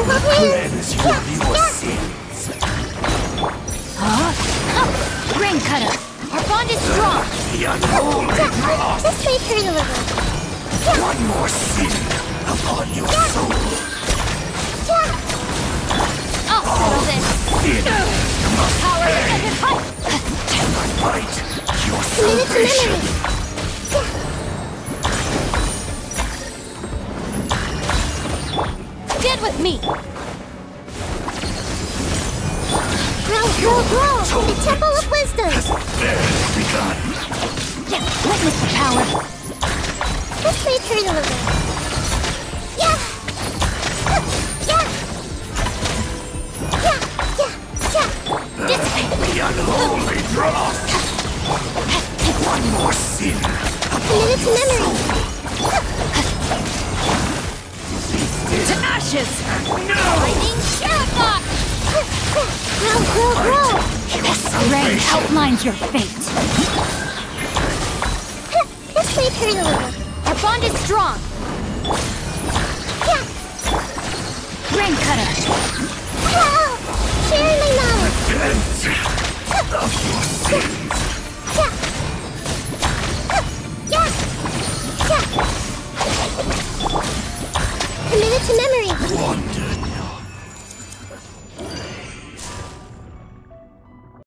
Cleanse you of your sins. Huh? Ring cutter. Our bond is strong. The unholy dross. This may hurt a little. One more sin upon your soul. I'll settle this. Sin Power extended punch. cannot bite your Commit to salvation. Stand with me. Grow, grow, grow. The Temple of Wisdom. Barely begun. Yeah, witness the power. May hurt a little. Yeah. Yeah. Yeah. Yeah. Yeah. Dissipate. The unholy dross. One more sin Commit it to memory. To ashes. No! Lightning Sharrock! Grow, grow, grow. Your Ray outlines your fate. This may hurt a little. Our bond is strong. Yeah. Ring cutter. Wow. Sharing my knowledge. Repent of your sins. To memory. Wonder